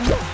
음.